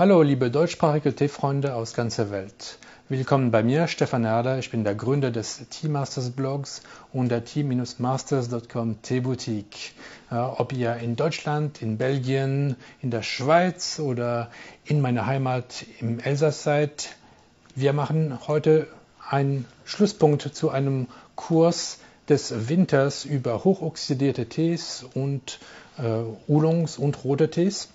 Hallo, liebe deutschsprachige Teefreunde aus ganzer Welt. Willkommen bei mir, Stefan Erler. Ich bin der Gründer des Tea-Masters Blogs und der tea-masters.com Teeboutique. Äh, ob ihr in Deutschland, in Belgien, in der Schweiz oder in meiner Heimat im Elsass seid, wir machen heute einen Schlusspunkt zu einem Kurs des Winters über hochoxidierte Tees und äh, Oolongs und rote Tees.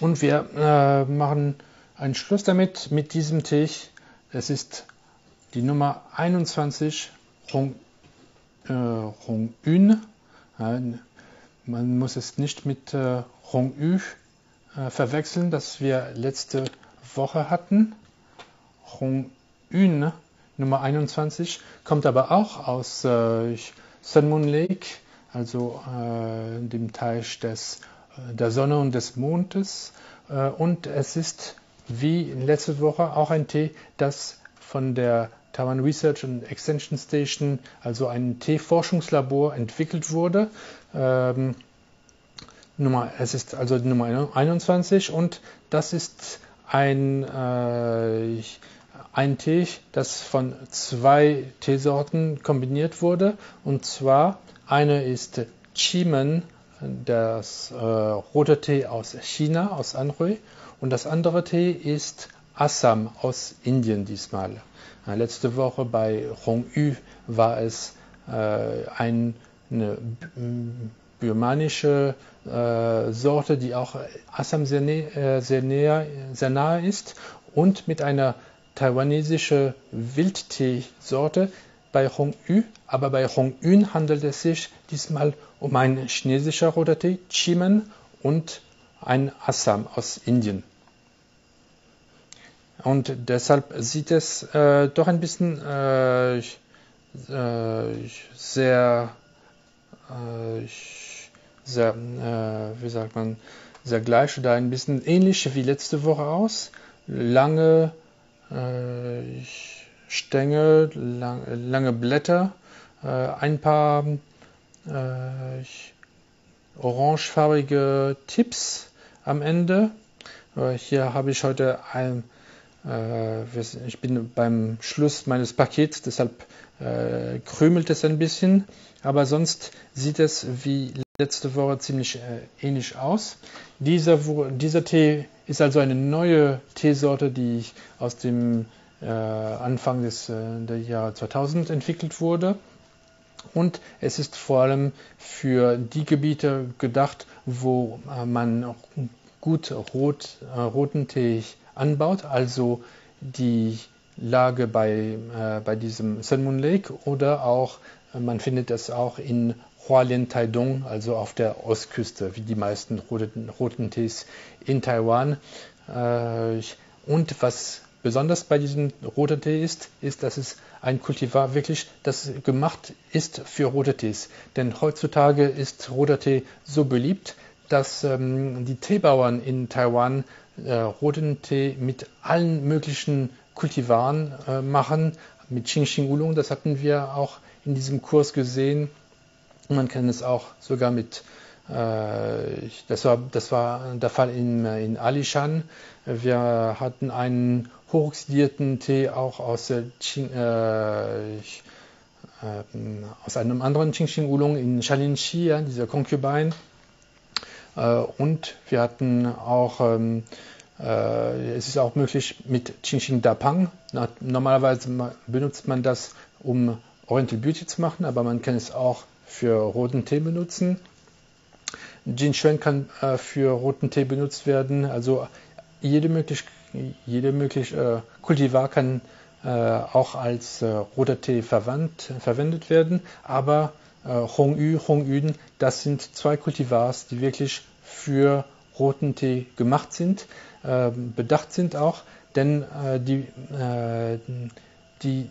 Und wir äh, machen einen Schluss damit, mit diesem Tee. Es ist die Nummer 21, Rong, äh, Rong Une. Ja, man muss es nicht mit äh, Rong Ü äh, verwechseln, das wir letzte Woche hatten. Rong Une Nummer 21 kommt aber auch aus äh, Sun Moon Lake, also äh, dem Teich des, der Sonne und des Mondes. Äh, und es ist wie letzte Woche auch ein Tee, das von der Taiwan Research and Extension Station, also ein Tee-Forschungslabor, entwickelt wurde. Ähm, Nummer, es ist also die Nummer 21 und das ist ein äh, ein Tee, das von zwei Teesorten kombiniert wurde. Und zwar eine ist Chimen, das äh, rote Tee aus China, aus Anhui. Und das andere Tee ist Assam aus Indien diesmal. Äh, letzte Woche bei Hongyu war es äh, ein, eine birmanische äh, Sorte, die auch Assam sehr, äh, sehr, näher, sehr nahe ist und mit einer taiwanesische Wildteesorte bei Hongyu, aber bei Hongyun handelt es sich diesmal um einen chinesischen roter Tee, Chimen und ein Assam aus Indien. Und deshalb sieht es äh, doch ein bisschen äh, äh, sehr, äh, sehr äh, wie sagt man, sehr gleich oder ein bisschen ähnlich wie letzte Woche aus. Lange äh, Stängel, lang, lange Blätter, äh, ein paar äh, orangefarbige Tipps am Ende. Hier habe ich heute ein, ich bin beim Schluss meines Pakets, deshalb krümelt es ein bisschen, aber sonst sieht es wie letzte Woche ziemlich ähnlich aus. Dieser, dieser Tee ist also eine neue Teesorte, die ich aus dem äh, Anfang des äh, der Jahre 2000 entwickelt wurde. Und es ist vor allem für die Gebiete gedacht, wo äh, man gut rot, äh, roten Tee anbaut, also die Lage bei, äh, bei diesem Sun Moon Lake oder auch, äh, man findet es auch in Hualien Taidong, also auf der Ostküste, wie die meisten roten, roten Tees in Taiwan. Äh, und was besonders bei diesem roten Tee ist, dass es ein Kultivar wirklich, das gemacht ist für rote Tees. Denn heutzutage ist roter Tee so beliebt, dass ähm, die Teebauern in Taiwan äh, roten Tee mit allen möglichen Kultivaren äh, machen, mit Xingxing Ulung, das hatten wir auch in diesem Kurs gesehen, man kann es auch sogar mit, äh, das, war, das war der Fall in, in Alishan. Wir hatten einen hochoxidierten Tee auch aus, äh, äh, aus einem anderen Qingxing Oolong in Shalinxi, ja, dieser Concubine. Äh, und wir hatten auch, ähm, äh, es ist auch möglich mit Qingxing Dapang. Normalerweise benutzt man das, um Oriental Beauty zu machen, aber man kann es auch für roten Tee benutzen. Ginseng kann äh, für roten Tee benutzt werden. Also jede mögliche, jede mögliche äh, Kultivar kann äh, auch als äh, roter Tee verwandt, verwendet werden. Aber äh, Hongyu, Hongyun, das sind zwei Kultivars, die wirklich für roten Tee gemacht sind, äh, bedacht sind auch, denn äh, die, äh, die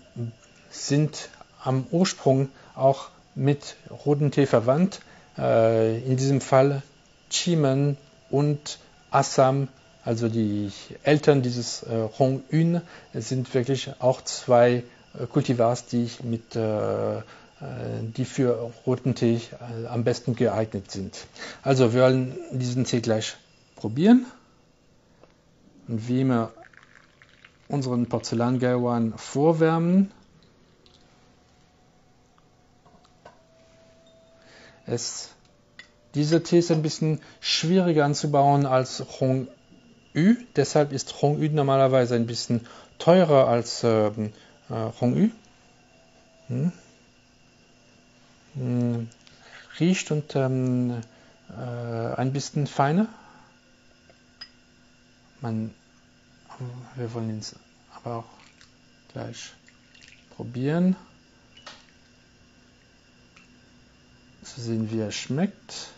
sind am Ursprung auch mit roten Tee verwandt. Äh, in diesem Fall Chimen und Assam, also die Eltern dieses äh, Hong Yun, sind wirklich auch zwei äh, Kultivars, die mit äh, äh, die für roten Tee äh, am besten geeignet sind. Also wir wollen diesen Tee gleich probieren. und wie wir unseren Porzellangaiwan vorwärmen. Es, diese Tee ist ein bisschen schwieriger anzubauen als Hong Ü. Deshalb ist Hong Ü normalerweise ein bisschen teurer als äh, äh, Hong Ü. Hm. Hm. Riecht und ähm, äh, ein bisschen feiner. Man, wir wollen es aber auch gleich probieren. So sehen, wie er schmeckt.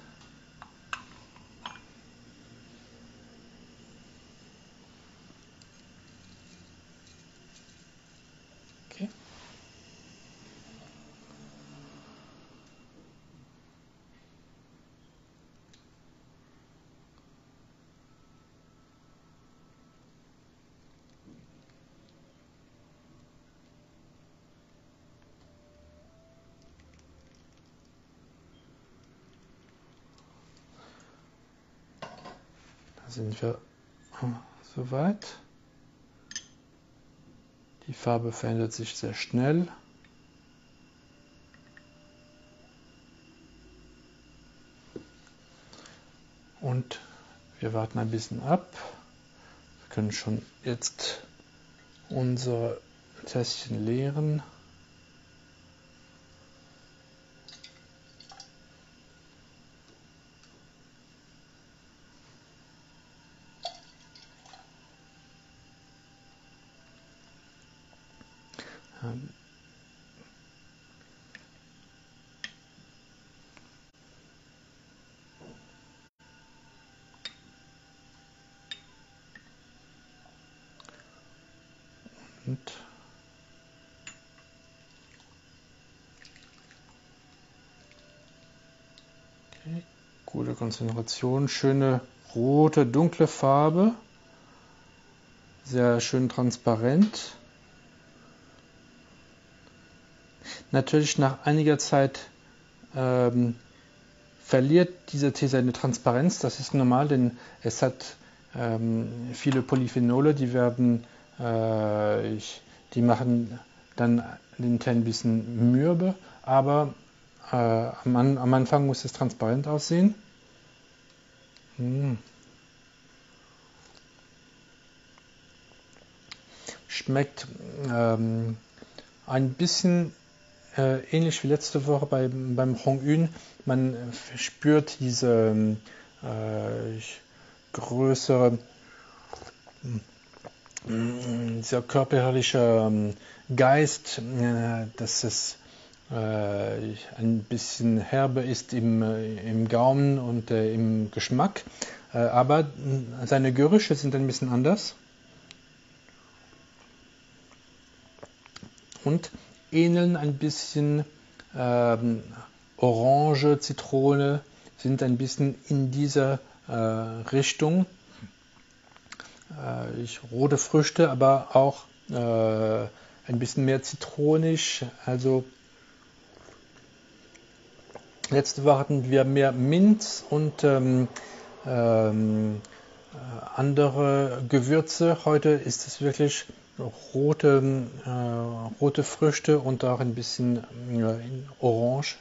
Sind wir soweit. Die Farbe verändert sich sehr schnell. Und wir warten ein bisschen ab. Wir können schon jetzt unser Tässchen leeren. Und okay, gute Konzentration, schöne rote, dunkle Farbe, sehr schön transparent. Natürlich nach einiger Zeit ähm, verliert dieser Tee seine Transparenz. Das ist normal, denn es hat ähm, viele Polyphenole, die werden, äh, ich, die machen dann den Tee ein bisschen mürbe, aber äh, am, am, Anfang muss es transparent aussehen. Hm. Schmeckt ähm, ein bisschen äh, ähnlich wie letzte Woche bei, beim Hong-Yun. Man spürt diese äh, größere, mm, dieser körperliche ähm, Geist, äh, dass es äh, ein bisschen herbe ist im, äh, im Gaumen und im Geschmack. aber seine Gerüche sind ein bisschen anders. Und ähneln ein bisschen ähm, Orange, Zitrone, sind ein bisschen in dieser Richtung. Äh, ich, rote Früchte, aber auch äh, ein bisschen mehr zitronisch. Also letzte Woche hatten wir mehr Minz und ähm, ähm, äh, andere Gewürze. Heute ist es wirklich rote, äh, rote Früchte und auch ein bisschen äh, orange.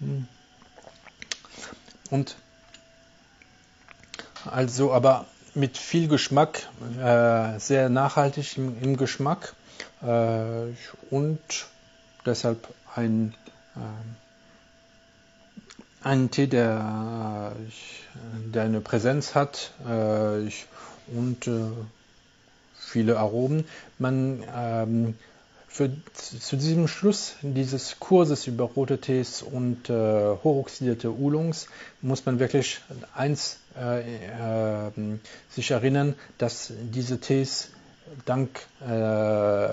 Hm. Und also aber mit viel Geschmack, äh, sehr nachhaltig im, im Geschmack äh, und deshalb ein, äh, ein Tee, der, äh, der eine Präsenz hat ich, und viele Aromen. Man ähm, für, zu diesem Schluss dieses Kurses über rote Tees und äh, hochoxidierte Oolongs muss man wirklich eins äh, äh, sich erinnern, dass diese Tees dank äh,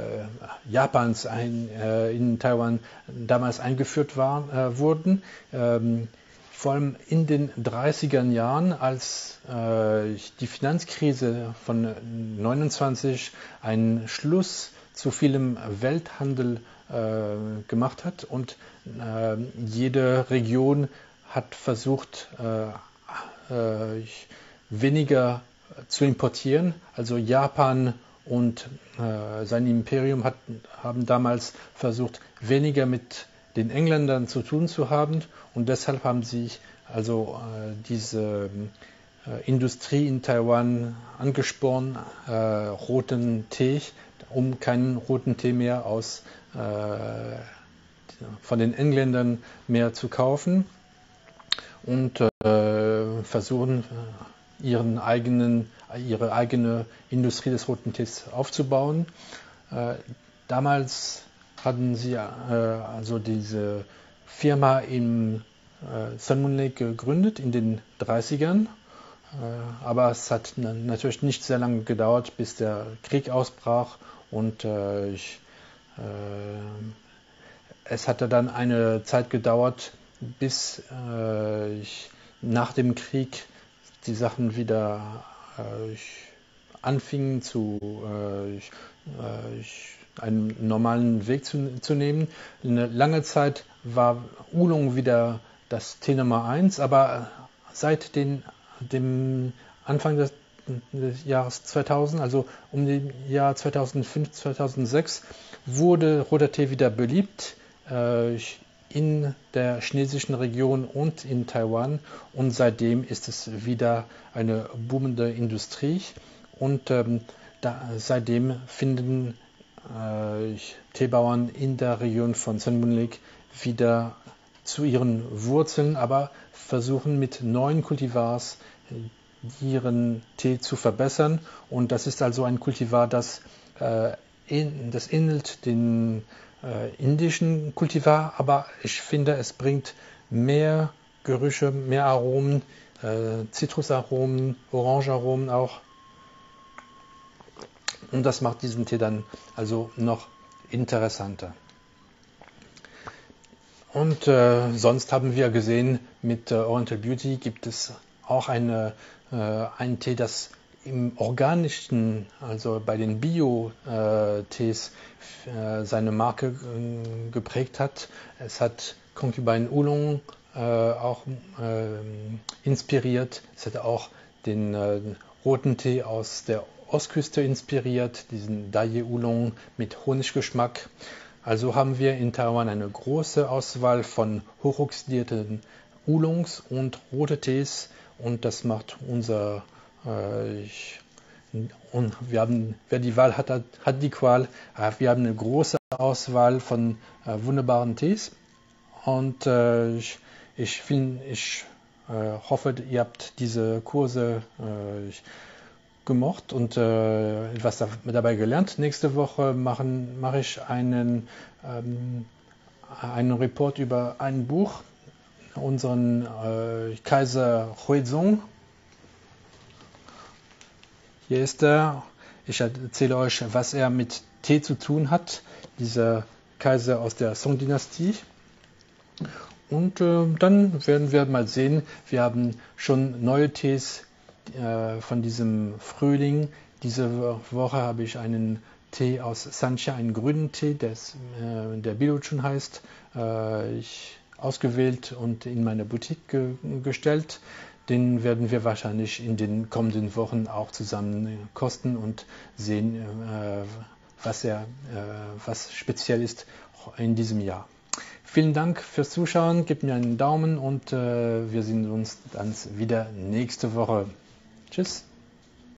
Japans ein, äh, in Taiwan damals eingeführt war, äh, wurden. Ähm, vor allem in den 30er Jahren, als äh, die Finanzkrise von 29 einen Schluss zu vielem Welthandel gemacht hat und jede Region hat versucht, weniger zu importieren. Also Japan und äh, sein Imperium hat, haben damals versucht, weniger mit den Engländern zu tun zu haben und deshalb haben sie also äh, diese äh, Industrie in Taiwan angespornt, äh, roten Tee, um keinen roten Tee mehr aus, äh, von den Engländern mehr zu kaufen und äh, versuchen ihren eigenen, ihre eigene Industrie des roten Tees aufzubauen. Äh, damals hatten sie äh, also diese Firma im äh, Sun Moon Lake gegründet in den 30ern. Äh, aber es hat natürlich nicht sehr lange gedauert, bis der Krieg ausbrach und äh, ich, äh, es hatte dann eine Zeit gedauert, bis ich nach dem Krieg die Sachen wieder äh, anfingen zu äh, äh, einen normalen Weg zu, zu, nehmen. Eine lange Zeit war Ulung wieder das T Nummer 1, aber seit den, dem Anfang des, des Jahres 2000, also um das Jahr 2005, 2006, wurde roter Tee wieder beliebt. Äh, in der chinesischen Region und in Taiwan. Und seitdem ist es wieder eine boomende Industrie. Und ähm, da, seitdem finden äh, Teebauern in der Region von Senmunlik wieder zu ihren Wurzeln, aber versuchen mit neuen Kultivars ihren Tee zu verbessern. Und das ist also ein Kultivar, das, äh, das ähnelt den äh, indischen Kultivar, aber ich finde, es bringt mehr Gerüche, mehr Aromen, äh, Zitrusaromen, Orangearomen auch. Und das macht diesen Tee dann also noch interessanter. Und äh, sonst haben wir gesehen, mit äh, Oriental Beauty gibt es auch eine, äh, einen Tee, das im organischen, also bei den Bio-Tees, äh, seine Marke äh, geprägt hat. Es hat Concubine Oolong äh, auch inspiriert. Es hat auch den roten Tee aus der Ostküste inspiriert, diesen Daye Oolong mit Honiggeschmack. Also haben wir in Taiwan eine große Auswahl von hochoxidierten Oolongs und rote Tees und das macht unser äh, ich, und wir haben, wer die Wahl hat, hat, die Qual. Äh, wir haben eine große Auswahl von äh, wunderbaren Tees. Und äh, ich, ich, find, ich äh, hoffe, ihr habt diese Kurse äh, gemocht und etwas da, dabei gelernt. Nächste Woche machen, mache ich einen, ähm, einen Report über ein Buch, unseren Kaiser Huizong hier ist er. Ich erzähle euch, was er mit Tee zu tun hat, dieser Kaiser aus der Song-Dynastie. Und äh, dann werden wir mal sehen, wir haben schon neue Tees äh, von diesem Frühling. Diese Woche habe ich einen Tee aus Sancha, einen grünen Tee, der, äh, der Biluchun heißt, äh, ich ausgewählt und in meine Boutique ge gestellt. Den werden wir wahrscheinlich in den kommenden Wochen auch zusammen äh, kosten und sehen, äh, was, er, äh, was speziell ist in diesem Jahr. Vielen Dank fürs Zuschauen, gebt mir einen Daumen und wir sehen uns dann wieder nächste Woche. Tschüss.